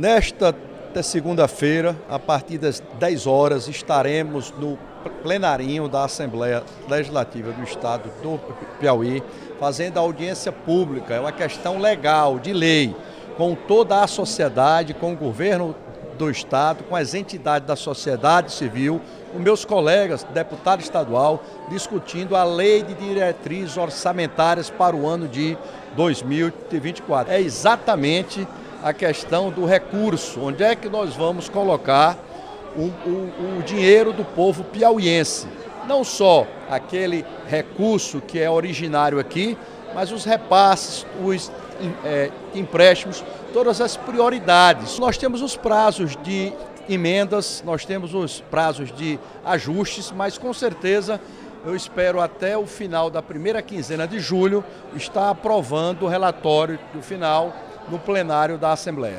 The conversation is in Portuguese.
Nesta segunda-feira, a partir das 10 horas, estaremos no plenarinho da Assembleia Legislativa do Estado do Piauí, fazendo a audiência pública. É uma questão legal, de lei, com toda a sociedade, com o governo do Estado, com as entidades da sociedade civil, com meus colegas, deputado estadual, discutindo a lei de diretrizes orçamentárias para o ano de 2024. É exatamente a questão do recurso, onde é que nós vamos colocar o, o, o dinheiro do povo piauiense. Não só aquele recurso que é originário aqui, mas os repasses, os é, empréstimos, todas as prioridades. Nós temos os prazos de emendas, nós temos os prazos de ajustes, mas com certeza eu espero até o final da primeira quinzena de julho estar aprovando o relatório do final no plenário da Assembleia.